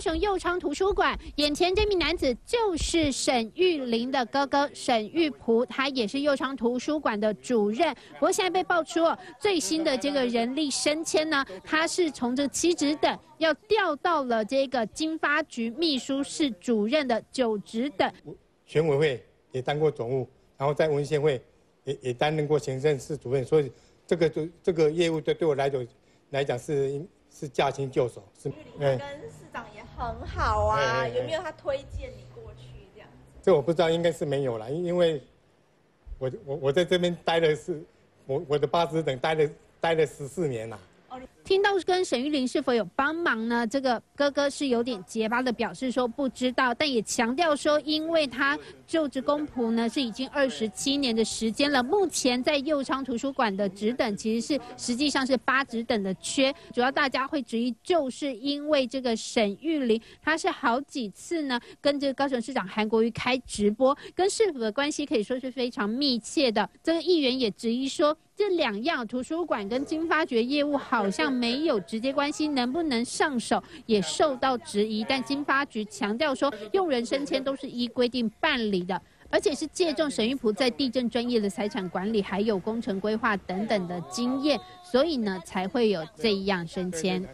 雄右昌图书馆，眼前这名男子就是沈玉玲的哥哥沈玉璞，他也是右昌图书馆的主任。不过现在被爆出最新的这个人力升迁呢，他是从这七职等要调到了这个经发局秘书室主任的九职等。选委会也当过总务，然后在文献会也也担任过行政室主任，所以这个就这个业务对对我来讲来讲是是驾轻就熟。是，跟很好啊，有没有他推荐你过去这样子？这我不知道，应该是没有了，因为我我我在这边待的是我我的八字等待了待了十四年了。听到跟沈玉玲是否有帮忙呢？这个哥哥是有点结巴的表示说不知道，但也强调说，因为他就职公仆呢是已经二十七年的时间了，目前在右昌图书馆的职等其实是实际上是八职等的缺，主要大家会质疑，就是因为这个沈玉玲，他是好几次呢跟这个高雄市长韩国瑜开直播，跟市府的关系可以说是非常密切的。这个议员也质疑说。这两样图书馆跟经发掘业务好像没有直接关系，能不能上手也受到质疑。但经发局强调说，用人升迁都是依规定办理的，而且是借重沈玉璞在地震专业的财产管理，还有工程规划等等的经验，所以呢才会有这样升迁。